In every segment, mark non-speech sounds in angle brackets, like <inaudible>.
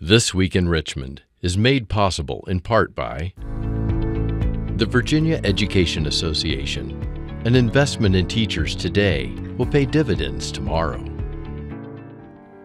This Week in Richmond is made possible in part by the Virginia Education Association. An investment in teachers today will pay dividends tomorrow.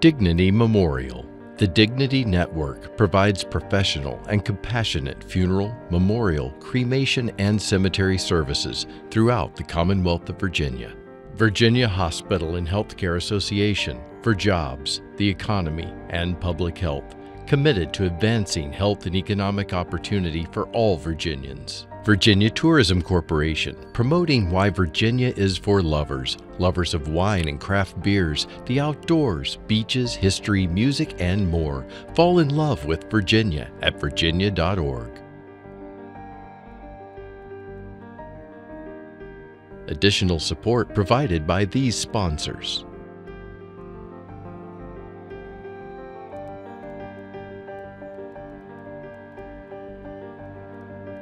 Dignity Memorial. The Dignity Network provides professional and compassionate funeral, memorial, cremation, and cemetery services throughout the Commonwealth of Virginia. Virginia Hospital and Healthcare Association for jobs, the economy, and public health committed to advancing health and economic opportunity for all Virginians. Virginia Tourism Corporation, promoting why Virginia is for lovers, lovers of wine and craft beers, the outdoors, beaches, history, music, and more. Fall in love with Virginia at virginia.org. Additional support provided by these sponsors.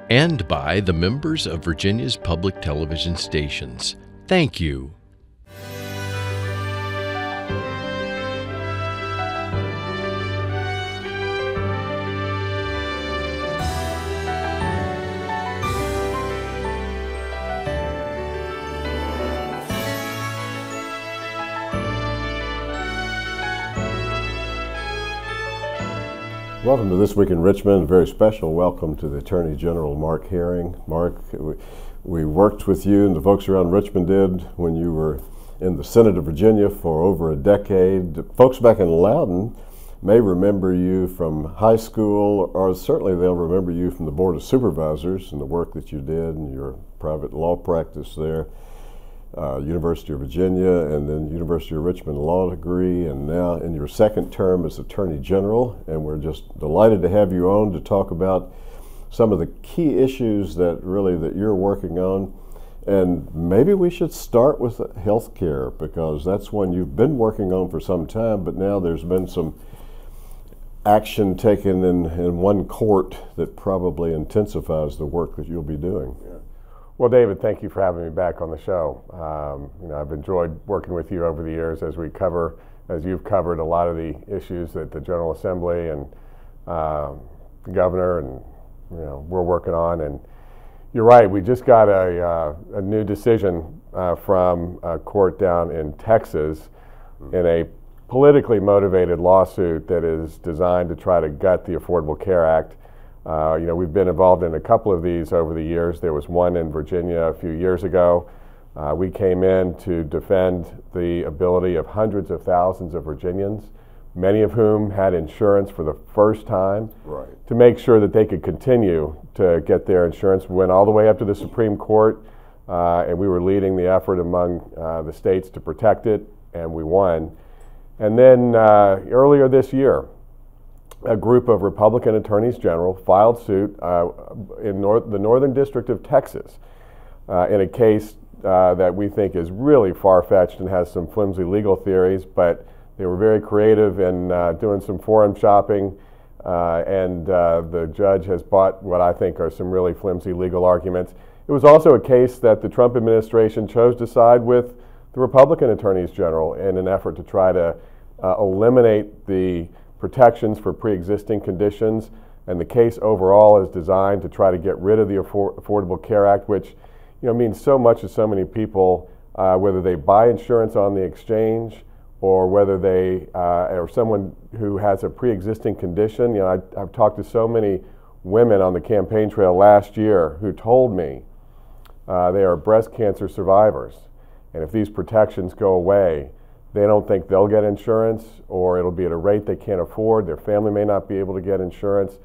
And by the members of Virginia's public television stations. Thank you. Welcome to This Week in Richmond. Very special welcome to the Attorney General Mark Herring. Mark, we, worked with you and the folks around Richmond did when you were in the Senate of Virginia for over a decade. Folks back in Loudoun may remember you from high school, or certainly they'll remember you from the Board of Supervisors and the work that you did and your private law practice there uh, University of Virginia and then University of Richmond law degree, and now in your second term as Attorney General. And we're just delighted to have you on to talk about some of the key issues that really that you're working on. And maybe we should start with health care because that's one you've been working on for some time, but now there's been some action taken in, in one court that probably intensifies the work that you'll be doing. Yeah. Well, David, thank you for having me back on the show. Um, you know, I've enjoyed working with you over the years as we cover, as you've covered a lot of the issues that the General Assembly and um, the governor and you know we're working on. And you're right, we just got a, uh, a new decision uh, from a court down in Texas in a politically motivated lawsuit that is designed to try to gut the Affordable Care Act. Uh, you know, we've been involved in a couple of these over the years. There was one in Virginia a few years ago. Uh, we came in to defend the ability of hundreds of thousands of Virginians, many of whom had insurance for the first time, right. to make sure that they could continue to get their insurance. We went all the way up to the Supreme Court, uh, and we were leading the effort among uh, the states to protect it, and we won. And then uh, earlier this year, a group of Republican attorneys general filed suit uh, in nor- the Northern District of Texas uh, in a case uh, that we think is really far fetched and has some flimsy legal theories, but they were very creative in uh, doing some forum shopping. Uh, and uh, the judge has bought what I think are some really flimsy legal arguments. It was also a case that the Trump administration chose to side with the Republican attorneys general in an effort to try to eliminate the protections for pre-existing conditions, and the case overall is designed to try to get rid of the Affor- Affordable Care Act, which you know means so much to so many people, uh, whether they buy insurance on the exchange or whether they uh, or someone who has a pre-existing condition. You know, I, I've talked to so many women on the campaign trail last year who told me uh, they are breast cancer survivors, and if these protections go away, they don't think they'll get insurance or it'll be at a rate they can't afford. Their family may not be able to get insurance.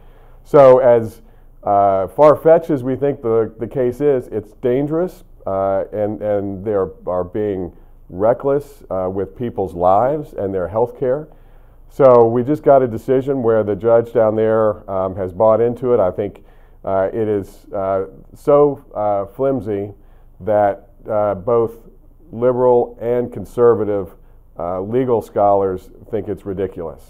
So, as uh, far fetched as we think the, the case is, it's dangerous uh, and, and they are, being reckless uh, with people's lives and their health care. So, we just got a decision where the judge down there um, has bought into it. I think uh, it is uh, so uh, flimsy that both liberal and conservative uh, legal scholars think it's ridiculous.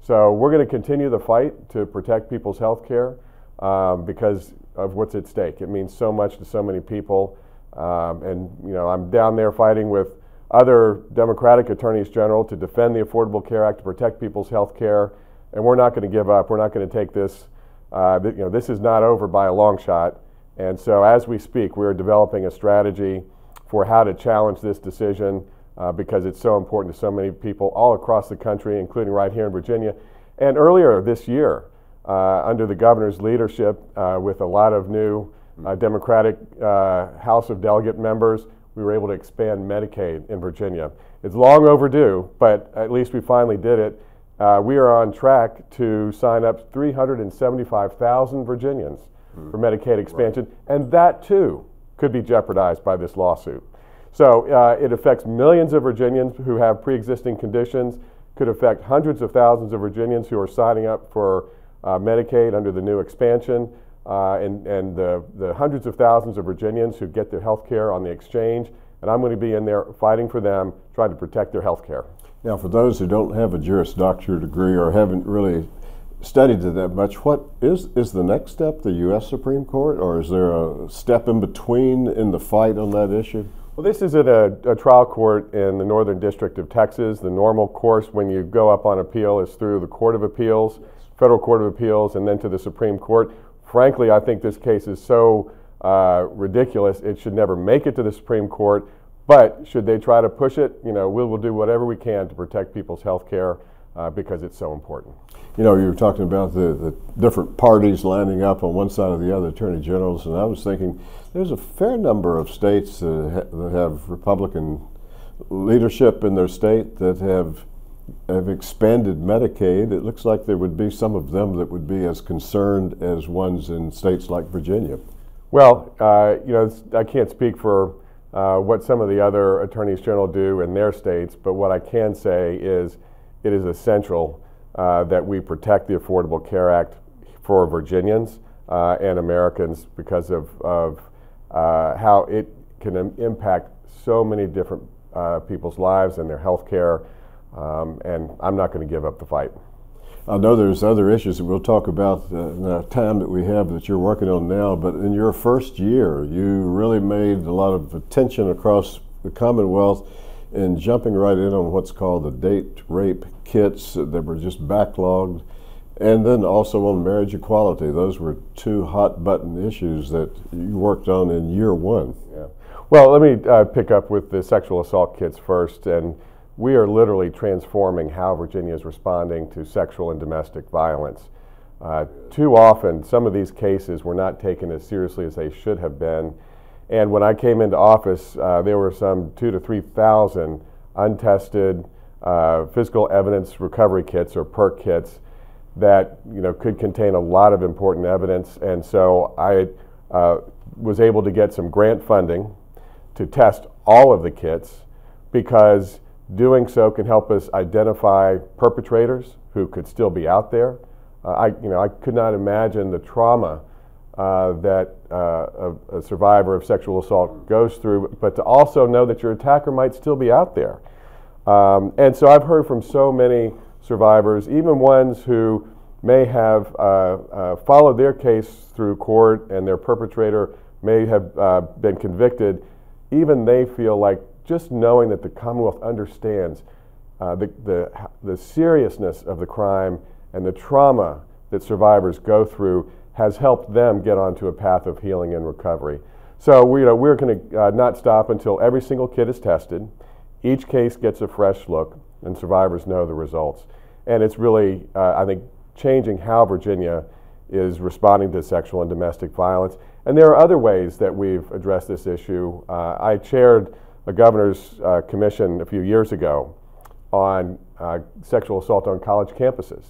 So we're going to continue the fight to protect people's health care um, because of what's at stake. It means so much to so many people. Um, and, you know, I'm down there fighting with other Democratic attorneys general to defend the Affordable Care Act to protect people's health care. and we're not going to give up. We're not going to take this. Uh, you know, this is not over by a long shot. And so, as we speak, we're developing a strategy for how to challenge this decision uh, because it's so important to so many people all across the country, including right here in Virginia. And earlier this year, uh, under the governor's leadership, uh, with a lot of new uh, Democratic uh, House of Delegate members, we were able to expand Medicaid in Virginia. It's long overdue, but at least we finally did it. Uh, we are on track to sign up 375,000 Virginians mm. for Medicaid expansion, right. and that too could be jeopardized by this lawsuit. So uh, it affects millions of Virginians who have pre existing conditions, could affect hundreds of thousands of Virginians who are signing up for uh, Medicaid under the new expansion, uh, and, and the, the hundreds of thousands of Virginians who get their health care on the exchange. And I'm going to be in there fighting for them, trying to protect their health care. Now, for those who don't have a Juris Doctor degree or haven't really studied it that much, what is, is the next step the U.S. Supreme Court, or is there a step in between in the fight on that issue? Well, this is at a, a, trial court in the Northern District of Texas. The normal course when you go up on appeal is through the Court of Appeals, Federal Court of Appeals, and then to the Supreme Court. Frankly, I think this case is so uh, ridiculous, it should never make it to the Supreme Court. But should they try to push it, you know, we will do whatever we can to protect people's health care uh, because it's so important. You know, you were talking about the, the different parties lining up on one side or the other, attorney generals, and I was thinking there's a fair number of states that, ha- that have Republican leadership in their state that have have expanded Medicaid. It looks like there would be some of them that would be as concerned as ones in states like Virginia. Well, uh, you know, I can't speak for uh, what some of the other attorneys general do in their states, but what I can say is it is essential uh, that we protect the Affordable Care Act for Virginians uh, and Americans because of, of uh, how it can Im- impact so many different uh, people's lives and their health care. Um, and I'm not going to give up the fight. I know there's other issues that we'll talk about in the time that we have that you're working on now, but in your first year, you really made a lot of attention across the Commonwealth and jumping right in on what's called the date rape kits that were just backlogged, and then also on marriage equality. Those were two hot button issues that you worked on in year one. Yeah. Well, let me uh, pick up with the sexual assault kits first. And we are literally transforming how Virginia is responding to sexual and domestic violence. Uh, too often, some of these cases were not taken as seriously as they should have been and when I came into office, uh, there were some two to 3,000 untested uh, physical evidence recovery kits or PERK kits that you know, could contain a lot of important evidence. And so I uh, was able to get some grant funding to test all of the kits because doing so can help us identify perpetrators who could still be out there. Uh, I, you know, I could not imagine the trauma uh, that uh, a, a, survivor of sexual assault goes through, but to also know that your attacker might still be out there. Um, and so I've heard from so many survivors, even ones who may have uh, uh followed their case through court and their perpetrator may have uh, been convicted, even they feel like just knowing that the Commonwealth understands the, the, the seriousness of the crime and the trauma that survivors go through has helped them get onto a path of healing and recovery. So we, you know, we're going to uh, not stop until every single kid is tested. Each case gets a fresh look, and survivors know the results. And it's really, uh, I think, changing how Virginia is responding to sexual and domestic violence. And there are other ways that we've addressed this issue. Uh, I chaired a governor's uh, commission a few years ago on uh, sexual assault on college campuses.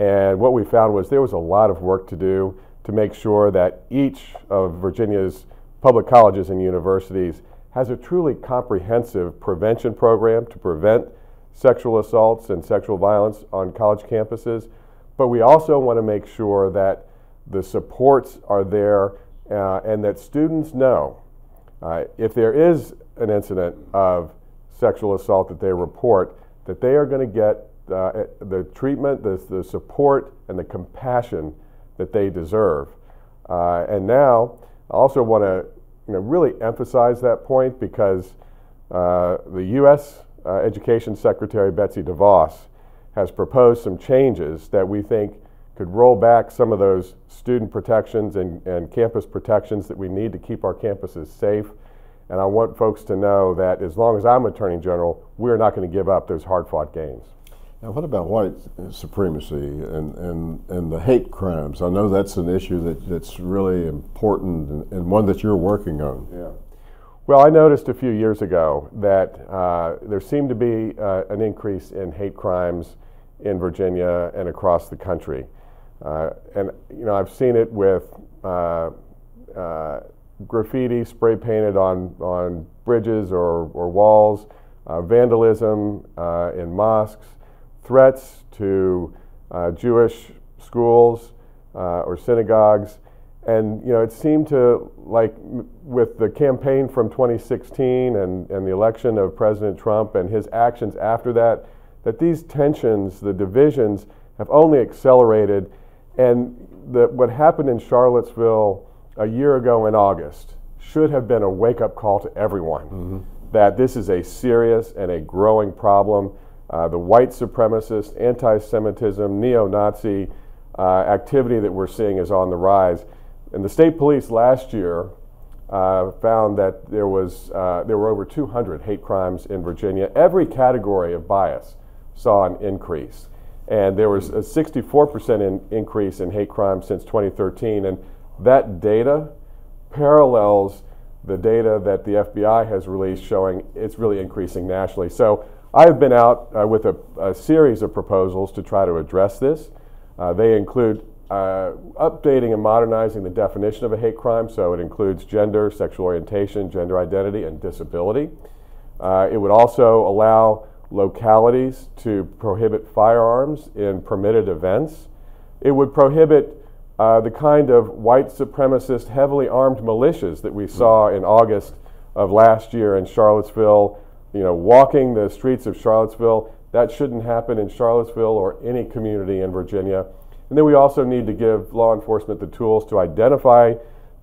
And what we found was there was a lot of work to do to make sure that each of Virginia's public colleges and universities has a truly comprehensive prevention program to prevent sexual assaults and sexual violence on college campuses. But we also want to make sure that the supports are there uh, and that students know uh, if there is an incident of sexual assault that they report, that they are going to get uh, the treatment, the, the support, and the compassion that they deserve. Uh, and now, I also want to you know, really emphasize that point because uh, the U.S. Uh, Education Secretary Betsy DeVos has proposed some changes that we think could roll back some of those student protections and, and campus protections that we need to keep our campuses safe. And I want folks to know that as long as I'm Attorney General, we're not going to give up those hard fought gains. Now, what about white supremacy and, and, and the hate crimes? I know that's an issue that, that's really important and, and one that you're working on. Yeah. Well, I noticed a few years ago that uh, there seemed to be uh, an increase in hate crimes in Virginia and across the country. Uh, and, you know, I've seen it with uh, uh, graffiti spray painted on, on bridges or, or walls, uh, vandalism in mosques, threats to uh, Jewish schools uh, or synagogues. And you know, it seemed to like m- with the campaign from 2016 and, and the election of President Trump and his actions after that, that these tensions, the divisions, have only accelerated. And the, what happened in Charlottesville a year ago in August should have been a wake up call to everyone mm-hmm. that this is a serious and a growing problem uh, the white supremacist, anti Semitism, neo Nazi uh, activity that we're seeing is on the rise. And the state police last year uh, found that there, was, uh, there were over 200 hate crimes in Virginia. Every category of bias saw an increase. And there was a 64% in, increase in hate crimes since 2013. And that data parallels the data that the FBI has released showing it's really increasing nationally. So I've been out uh, with a, a, series of proposals to try to address this. Uh, they include uh, updating and modernizing the definition of a hate crime, so it includes gender, sexual orientation, gender identity, and disability. Uh, it would also allow localities to prohibit firearms in permitted events. It would prohibit uh, the kind of white supremacist, heavily armed militias that we saw in August of last year in Charlottesville you know, walking the streets of Charlottesville. That shouldn't happen in Charlottesville or any community in Virginia. And then we also need to give law enforcement the tools to identify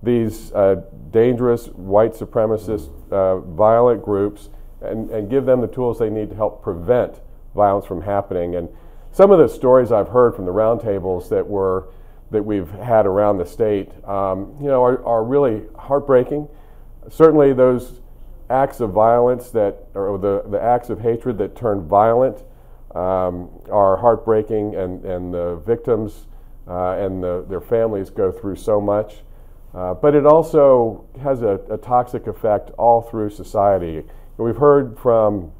these uh, dangerous white supremacist uh, violent groups and, and give them the tools they need to help prevent violence from happening. And some of the stories I've heard from the roundtables that were that we've had around the state, um, you know, are, are really heartbreaking. Certainly, those acts of violence that, or the, the acts of hatred that turn violent um, are heartbreaking, and, and the victims uh, and the, their families go through so much. Uh, but it also has a, a, toxic effect all through society. We've heard from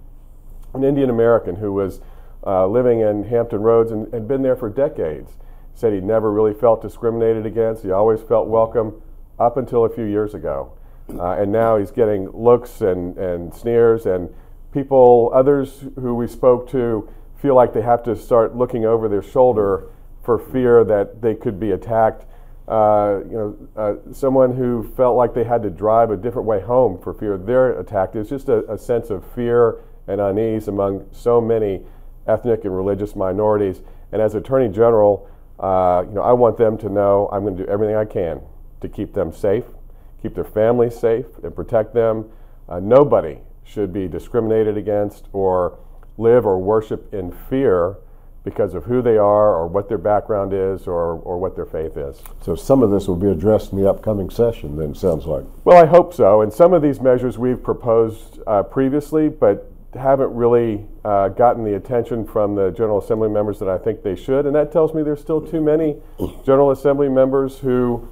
an Indian American who was uh, living in Hampton Roads and had been there for decades. Said he never really felt discriminated against. He always felt welcome up until a few years ago. Uh, and now he's getting looks and, and sneers, and people, others who we spoke to, feel like they have to start looking over their shoulder for fear that they could be attacked. Uh, you know, uh, someone who felt like they had to drive a different way home for fear they're attacked. There's just a, a sense of fear and unease among so many ethnic and religious minorities. And as Attorney General, uh, you know, I want them to know I'm going to do everything I can to keep them safe keep their families safe and protect them. Uh, nobody should be discriminated against or live or worship in fear because of who they are or what their background is or, or what their faith is. So some of this will be addressed in the upcoming session, then, sounds like. Well, I hope so. And some of these measures we've proposed uh, previously, but haven't really uh, gotten the attention from the General Assembly members that I think they should. And that tells me there's still too many General Assembly members who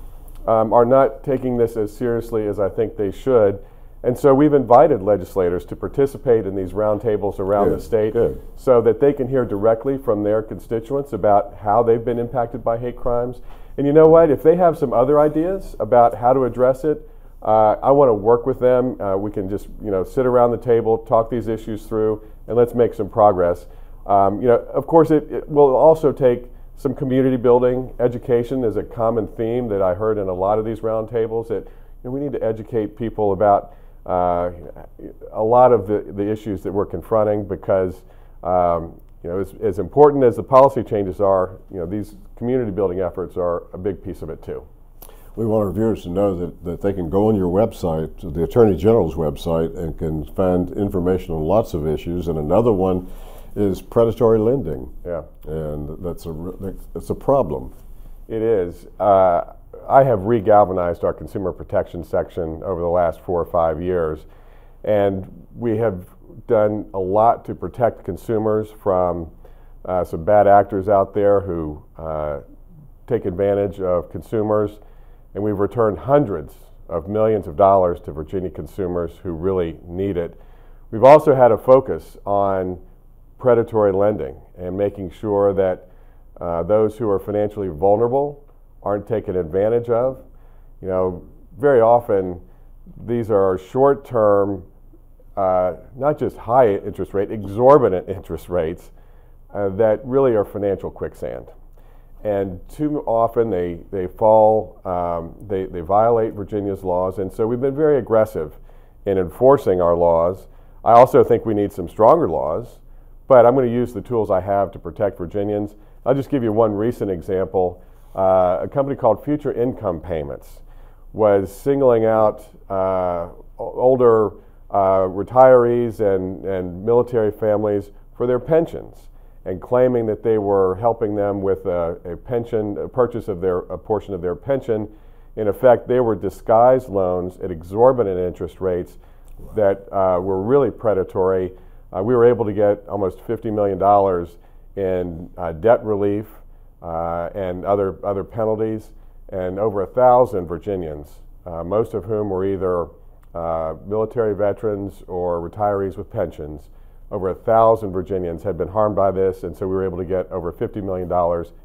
um, are not taking this as seriously as I think they should. And so we've invited legislators to participate in these roundtables around good, the state good. so that they can hear directly from their constituents about how they've been impacted by hate crimes. And you know what? If they have some other ideas about how to address it, uh, I want to work with them. Uh, we can just you know sit around the table, talk these issues through, and let's make some progress. Um, you know, of course, it, it will also take some community building. Education is a common theme that I heard in a lot of these roundtables that you know, we need to educate people about uh, a lot of the, the issues that we're confronting because um, you know, as, as important as the policy changes are, you know, these community building efforts are a big piece of it too. We want our viewers to know that, that they can go on your website, the Attorney General's website, and can find information on lots of issues. And another one is predatory lending. Yeah. And that's a, that's a problem. It is. Uh, I have regalvanized our consumer protection section over the last four or five years, and we have done a lot to protect consumers from uh, some bad actors out there who uh, take advantage of consumers, and we've returned hundreds of millions of dollars to Virginia consumers who really need it. We've also had a focus on predatory lending and making sure that uh, those who are financially vulnerable aren't taken advantage of. You know, very often these are short term, uh, not just high interest rate, exorbitant <laughs> interest rates uh, that really are financial quicksand. And too often they, they fall, um, they, they violate Virginia's laws. And so we've been very aggressive in enforcing our laws. I also think we need some stronger laws, but I'm going to use the tools I have to protect Virginians. I'll just give you one recent example. Uh, a company called Future Income Payments was singling out uh, older uh, retirees and, and military families for their pensions and claiming that they were helping them with a, a pension, a purchase of their, a portion of their pension. In effect, they were disguised loans at exorbitant interest rates that uh, were really predatory. Uh, we were able to get almost $50 million in uh, debt relief uh, and other, other penalties, and over a thousand Virginians, uh, most of whom were either uh, military veterans or retirees with pensions. Over a thousand Virginians had been harmed by this, and so we were able to get over $50 million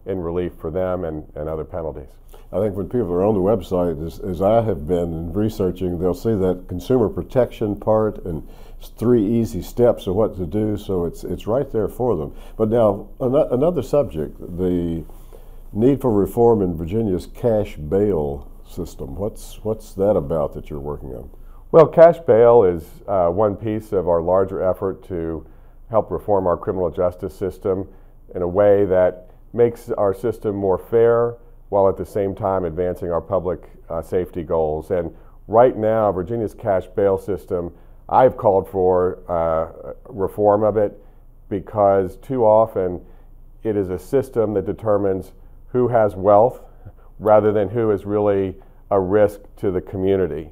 in relief for them and, and other penalties. I think when people are on the website, as, as I have been researching, they'll see that consumer protection part and three easy steps of what to do. So it's it's right there for them. But now an- another subject: the need for reform in Virginia's cash bail system. What's what's that about that you're working on? Well, cash bail is uh, one piece of our larger effort to help reform our criminal justice system in a way that makes our system more fair while at the same time advancing our public uh, safety goals. And right now, Virginia's cash bail system, I've called for uh, reform of it because too often it is a system that determines who has wealth rather than who is really a risk to the community.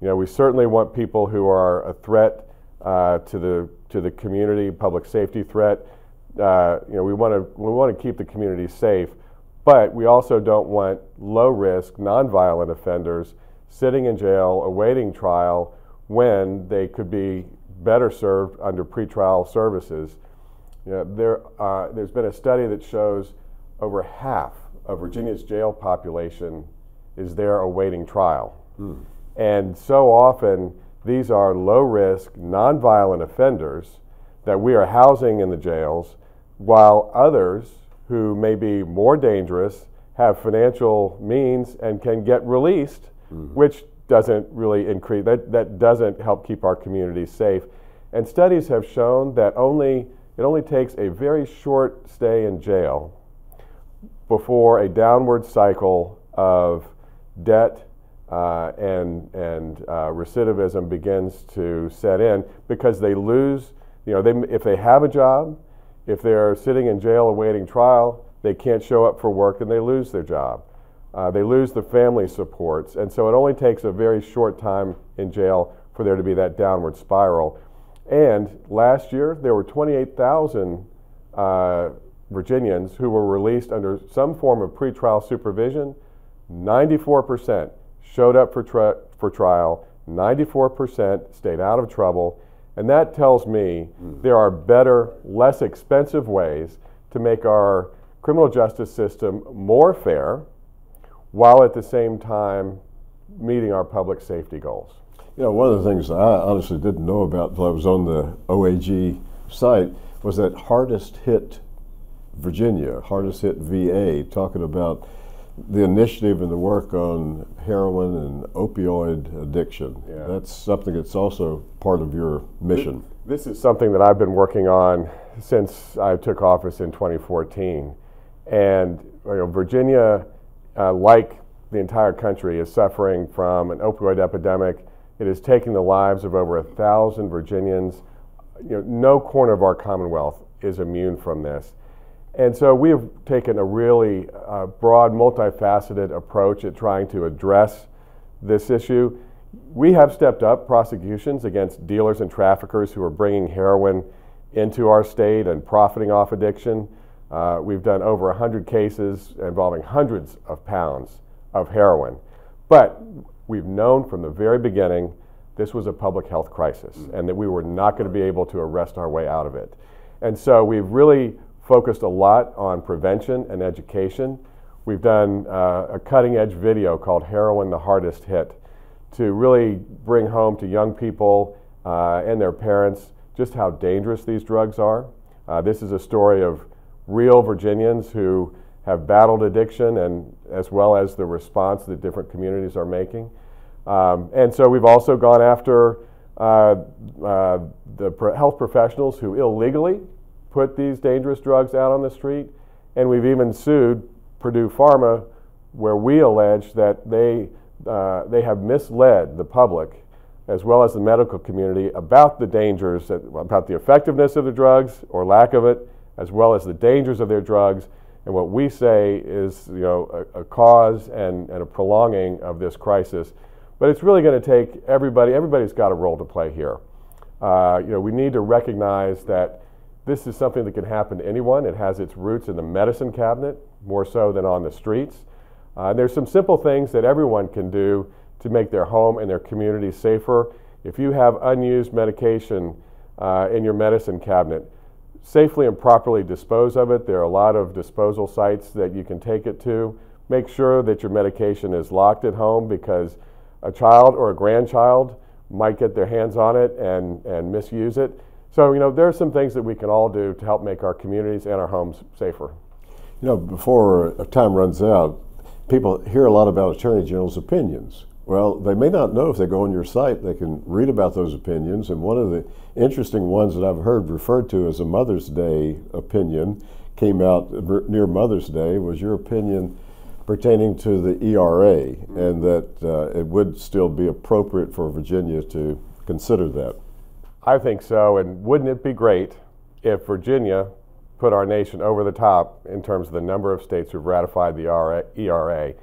You know, we certainly want people who are a threat uh, to the to the community, public safety threat. Uh, you know, we want to we want to keep the community safe, but we also don't want low risk, nonviolent offenders sitting in jail awaiting trial when they could be better served under pretrial services. You know, there, uh, there's been a study that shows over half of Virginia's jail population is there awaiting trial. Hmm. And so often, these are low risk, nonviolent offenders that we are housing in the jails, while others who may be more dangerous, have financial means, and can get released, mm-hmm. which doesn't really increase, that, that doesn't help keep our communities safe. And studies have shown that only, it only takes a very short stay in jail before a downward cycle of debt uh, and, and uh, recidivism begins to set in because they lose, you know, they, if they have a job, if they're sitting in jail awaiting trial, they can't show up for work and they lose their job. Uh, they lose the family supports. And so it only takes a very short time in jail for there to be that downward spiral. And last year, there were 28,000 uh, Virginians who were released under some form of pretrial supervision. 94% showed up for, tri- for trial, 94% stayed out of trouble, and that tells me mm. there are better, less expensive ways to make our criminal justice system more fair while at the same time meeting our public safety goals. You know, one of the things I honestly didn't know about until I was on the OAG site was that hardest hit Virginia, hardest hit VA, talking about the initiative and the work on heroin and opioid addiction. Yeah. That's something that's also part of your mission. This, this is something that I've been working on since I took office in 2014. And you know, Virginia, uh, like the entire country, is suffering from an opioid epidemic. It is taking the lives of over a thousand Virginians. You know, no corner of our Commonwealth is immune from this. And so we have taken a really uh, broad, multifaceted approach at trying to address this issue. We have stepped up prosecutions against dealers and traffickers who are bringing heroin into our state and profiting off addiction. Uh, we've done over 100 cases involving hundreds of pounds of heroin. But we've known from the very beginning this was a public health crisis mm. and that we were not going to be able to arrest our way out of it. And so we've really focused a lot on prevention and education. We've done uh, a cutting edge video called Heroin the Hardest Hit to really bring home to young people uh, and their parents just how dangerous these drugs are. Uh, this is a story of real Virginians who have battled addiction and as well as the response that different communities are making. Um, and so we've also gone after uh, uh, the pro- health professionals who illegally put these dangerous drugs out on the street. And we've even sued Purdue Pharma, where we allege that they, uh, they have misled the public as well as the medical community about the dangers, about the effectiveness of the drugs or lack of it, as well as the dangers of their drugs. And what we say is, you know, a, a cause and, and a prolonging of this crisis. But it's really going to take everybody, everybody's got a role to play here. Uh, you know, we need to recognize that this is something that can happen to anyone. It has its roots in the medicine cabinet, more so than on the streets. Uh, and there's some simple things that everyone can do to make their home and their community safer. If you have unused medication uh, in your medicine cabinet, safely and properly dispose of it. There are a lot of disposal sites that you can take it to. Make sure that your medication is locked at home because a child or a grandchild might get their hands on it and, and misuse it. So, you know, there are some things that we can all do to help make our communities and our homes safer. You know, before time runs out, people hear a lot about Attorney General's opinions. Well, they may not know if they go on your site, they can read about those opinions. And one of the interesting ones that I've heard referred to as a Mother's Day opinion came out near Mother's Day was your opinion pertaining to the ERA and that uh, it would still be appropriate for Virginia to consider that. I think so, and wouldn't it be great if Virginia put our nation over the top in terms of the number of states who've ratified the ERA?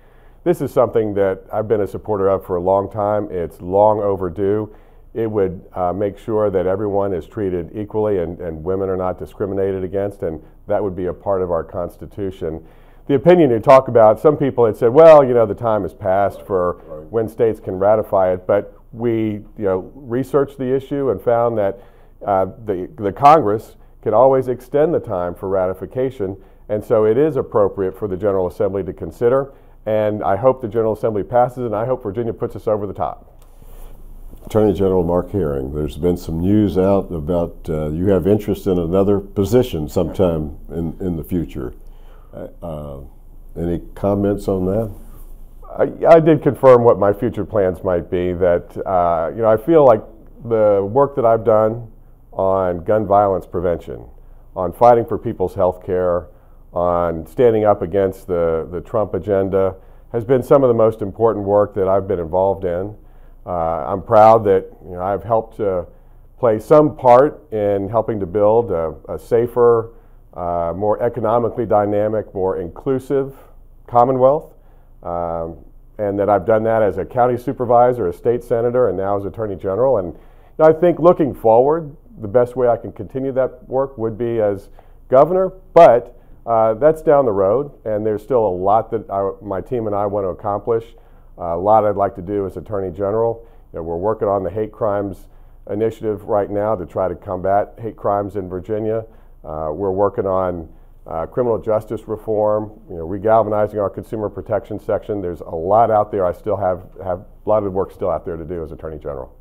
This is something that I've been a supporter of for a long time. It's long overdue. It would uh, make sure that everyone is treated equally and, and women are not discriminated against, and that would be a part of our Constitution the opinion you talk about, some people had said, well, you know, the time has passed for when states can ratify it, but we, you know, researched the issue and found that uh, the, the Congress can always extend the time for ratification, and so it is appropriate for the General Assembly to consider, and I hope the General Assembly passes, and I hope Virginia puts us over the top. Attorney General Mark Herring, there's been some news out about uh, you have interest in another position sometime in, in the future. Uh, any comments on that? I, I, did confirm what my future plans might be. That uh, you know, I feel like the work that I've done on gun violence prevention, on fighting for people's health care, on standing up against the, the Trump agenda, has been some of the most important work that I've been involved in. Uh, I'm proud that you know, I've helped to play some part in helping to build a, a safer, uh, more economically dynamic, more inclusive Commonwealth. Um, and that I've done that as a county supervisor, a state senator, and now as Attorney General. And I think looking forward, the best way I can continue that work would be as governor, but uh, that's down the road, and there's still a lot that I, my team and I want to accomplish. Uh, a lot I'd like to do as Attorney General. You know, we're working on the hate crimes initiative right now to try to combat hate crimes in Virginia. Uh, we're working on uh, criminal justice reform, you know, regalvanizing our consumer protection section. There's a lot out there. I still have, have a lot of work still out there to do as Attorney General.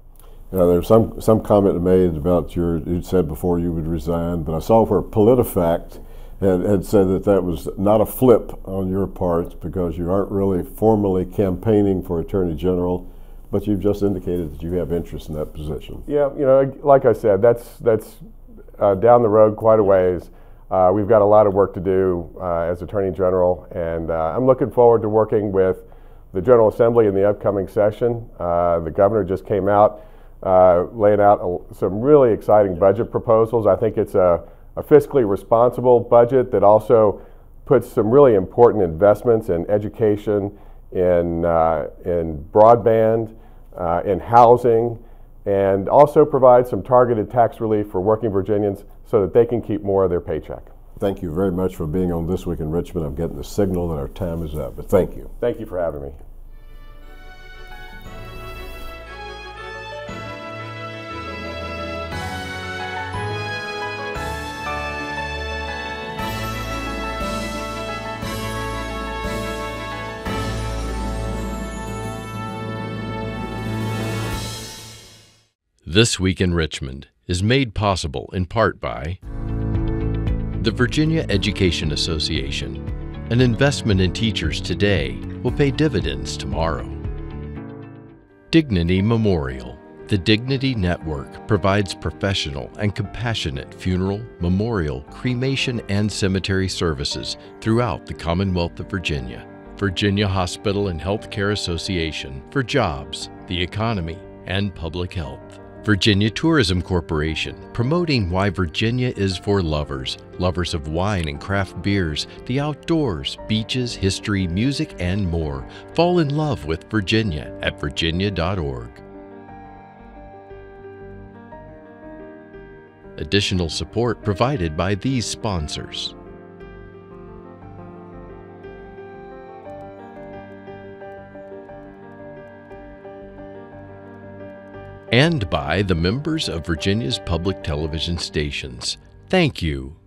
There's some, some comment made about your, you said before you would resign, but I saw where PolitiFact had, had said that that was not a flip on your part because you aren't really formally campaigning for Attorney General, but you've just indicated that you have interest in that position. Yeah, you know, like I said, that's, that's uh, down the road quite a ways. Uh, we've got a lot of work to do uh, as Attorney General, and uh, I'm looking forward to working with the General Assembly in the upcoming session. Uh, the governor just came out uh, laying out a, some really exciting budget proposals. I think it's a, a fiscally responsible budget that also puts some really important investments in education, in, uh, in broadband, uh, in housing, and also provides some targeted tax relief for working Virginians so that they can keep more of their paycheck. Thank you very much for being on This Week in Richmond. I'm getting the signal that our time is up, but thank you. Thank you for having me. This Week in Richmond is made possible in part by the Virginia Education Association. An investment in teachers today will pay dividends tomorrow. Dignity Memorial. The Dignity Network provides professional and compassionate funeral, memorial, cremation, and cemetery services throughout the Commonwealth of Virginia. Virginia Hospital and Healthcare Association for jobs, the economy, and public health. Virginia Tourism Corporation, promoting why Virginia is for lovers, lovers of wine and craft beers, the outdoors, beaches, history, music, and more. Fall in love with Virginia at virginia.org. Additional support provided by these sponsors. And by the members of Virginia's public television stations. Thank you.